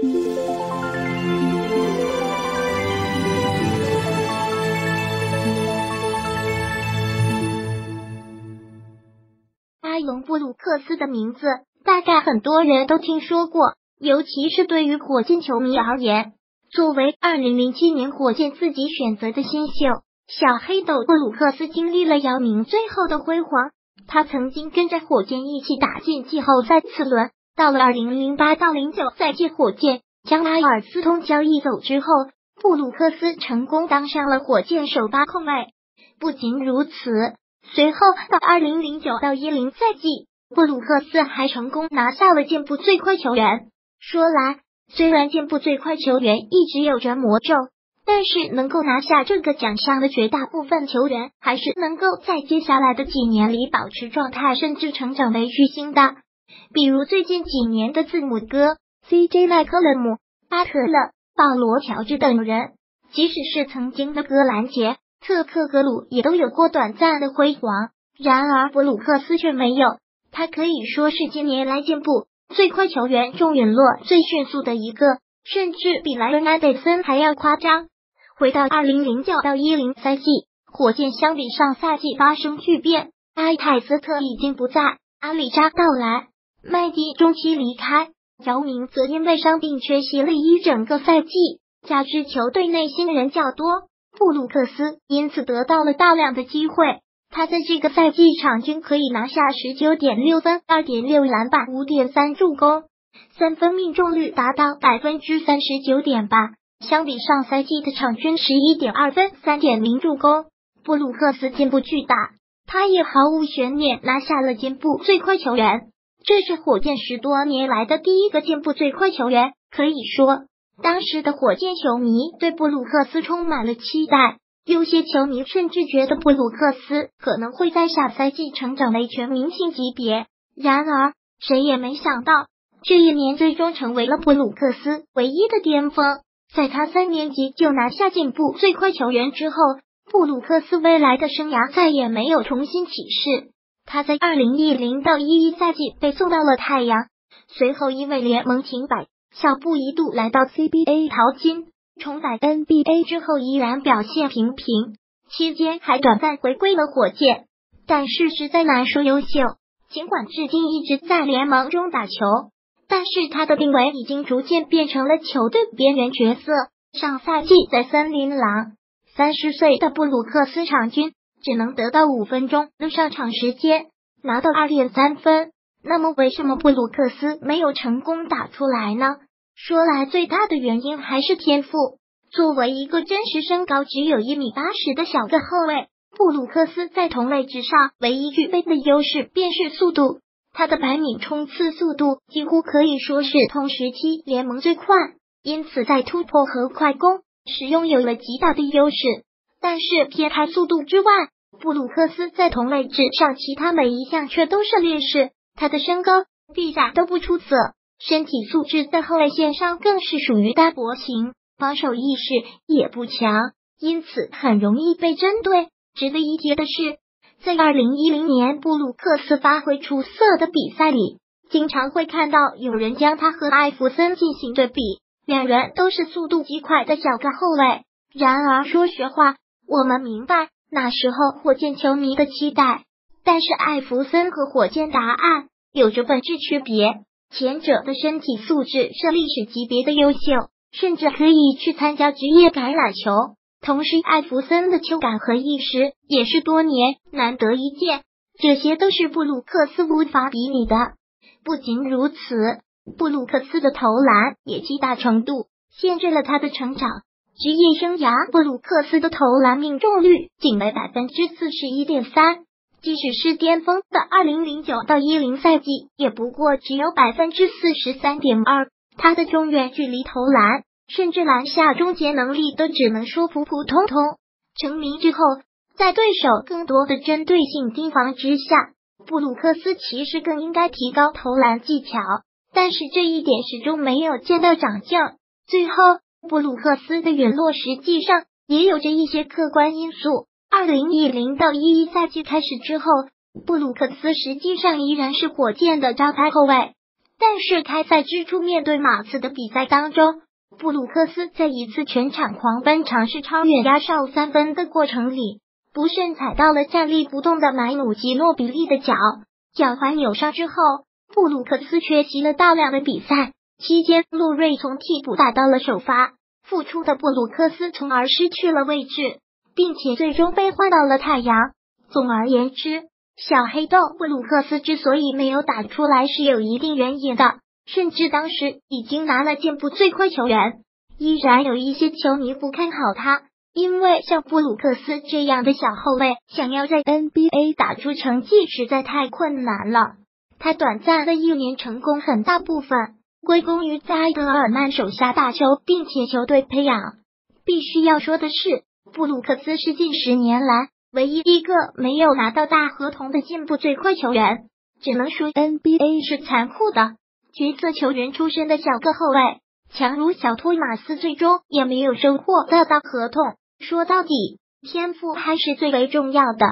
阿隆布鲁克斯的名字，大概很多人都听说过，尤其是对于火箭球迷而言。作为二零零七年火箭自己选择的新秀，小黑斗布鲁克斯经历了姚明最后的辉煌。他曾经跟着火箭一起打进季后赛次轮。到了二零零八到零九赛季，火箭将阿尔斯通交易走之后，布鲁克斯成功当上了火箭首发控卫。不仅如此，随后到二零零九到一零赛季，布鲁克斯还成功拿下了进步最快球员。说来。虽然进步最快球员一直有着魔咒，但是能够拿下这个奖项的绝大部分球员，还是能够在接下来的几年里保持状态，甚至成长为巨星的。比如最近几年的字母哥 CJ 麦克勒姆、巴特勒、保罗乔治等人，即使是曾经的格兰杰特克格鲁，也都有过短暂的辉煌。然而布鲁克斯却没有，他可以说是近年来进步。最快球员中陨落最迅速的一个，甚至比莱恩·艾德森还要夸张。回到二零零九到一零赛季，火箭相比上赛季发生巨变，埃泰斯特已经不在，阿里扎到来，麦迪中期离开，姚明则因为伤病缺席了一整个赛季。加之球队内新人较多，布鲁克斯因此得到了大量的机会。他在这个赛季场均可以拿下十九点六分、二点六篮板、五点三助攻，三分命中率达到百分之三十九点八。相比上赛季的场均十一点二分、三点零助攻，布鲁克斯进步巨大。他也毫无悬念拿下了进步最快球员，这是火箭十多年来的第一个进步最快球员。可以说，当时的火箭球迷对布鲁克斯充满了期待。有些球迷甚至觉得布鲁克斯可能会在下赛季成长为全明星级别。然而，谁也没想到，这一年最终成为了布鲁克斯唯一的巅峰。在他三年级就拿下进步最快球员之后，布鲁克斯未来的生涯再也没有重新起势。他在二零一零到一一赛季被送到了太阳，随后因为联盟停摆，小布一度来到 CBA 淘金。重返 NBA 之后依然表现平平，期间还短暂回归了火箭，但是实在难说优秀。尽管至今一直在联盟中打球，但是他的定位已经逐渐变成了球队边缘角色。上赛季在森林狼，三十岁的布鲁克斯场均只能得到五分钟的上场时间，拿到二点三分。那么为什么布鲁克斯没有成功打出来呢？说来最大的原因还是天赋。作为一个真实身高只有一米八十的小个后卫，布鲁克斯在同类之上唯一具备的优势便是速度。他的百米冲刺速度几乎可以说是同时期联盟最快，因此在突破和快攻时拥有了极大的优势。但是撇开速度之外，布鲁克斯在同位置上其他每一项却都是劣势。他的身高、臂展都不出色。身体素质在后卫线上更是属于单薄型，防守意识也不强，因此很容易被针对。值得一提的是，在二零一零年布鲁克斯发挥出色的比赛里，经常会看到有人将他和艾弗森进行对比，两人都是速度极快的小个后卫。然而，说实话，我们明白那时候火箭球迷的期待，但是艾弗森和火箭答案有着本质区别。前者的身体素质是历史级别的优秀，甚至可以去参加职业橄榄球。同时，艾弗森的球感和意识也是多年难得一见，这些都是布鲁克斯无法比拟的。不仅如此，布鲁克斯的投篮也极大程度限制了他的成长。职业生涯，布鲁克斯的投篮命中率仅为百分之四十一点三。即使是巅峰的二零零九到一零赛季，也不过只有百分之四十三点二。他的中远距离投篮，甚至篮下终结能力，都只能说普普通通。成名之后，在对手更多的针对性盯防之下，布鲁克斯其实更应该提高投篮技巧，但是这一点始终没有见到长进。最后，布鲁克斯的陨落实际上也有着一些客观因素。二零一零到一一赛季开始之后，布鲁克斯实际上依然是火箭的招牌后卫，但是开赛之初面对马刺的比赛当中，布鲁克斯在一次全场狂奔尝试超越压哨三分的过程里，不慎踩到了站立不动的买努吉诺比利的脚，脚踝扭伤之后，布鲁克斯缺席了大量的比赛。期间，路瑞从替补打到了首发，复出的布鲁克斯从而失去了位置，并且最终被换到了太阳。总而言之。小黑豆布鲁克斯之所以没有打出来是有一定原因的，甚至当时已经拿了进步最快球员，依然有一些球迷不看好他，因为像布鲁克斯这样的小后卫，想要在 NBA 打出成绩实在太困难了。他短暂的一年成功，很大部分归功于在埃德尔曼手下打球，并且球队培养。必须要说的是，布鲁克斯是近十年来。唯一一个没有拿到大合同的进步最快球员，只能说 NBA 是残酷的。角色球员出身的小个后卫，强如小托马斯，最终也没有收获到大合同。说到底，天赋还是最为重要的。